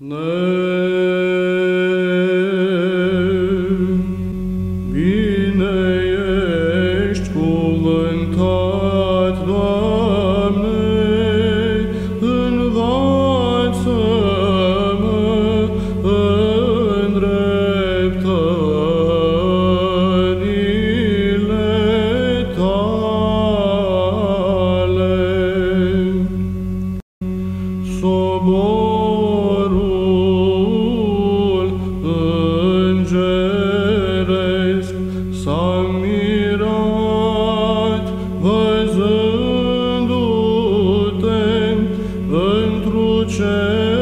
Bine church.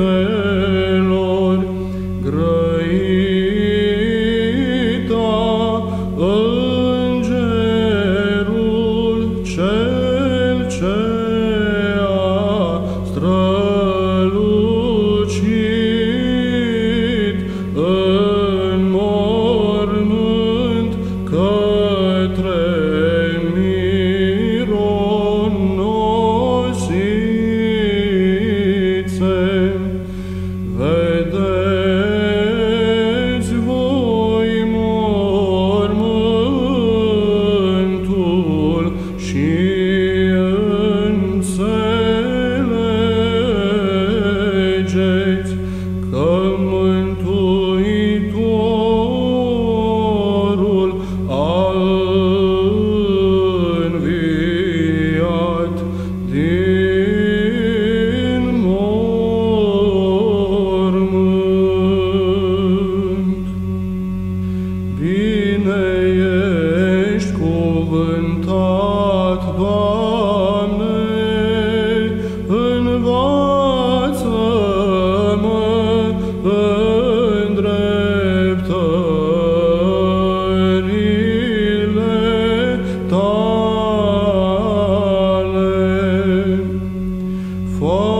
velori grăita îngerul cel ce a strălucit în mormânt către Bine Doamne, învață-mă în dreptările tale. Fă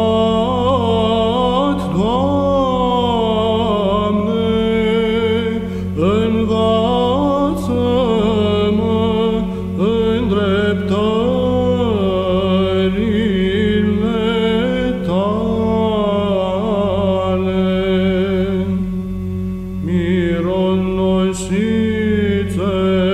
Lisice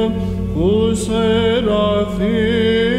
Ευχαριστώ πολύ.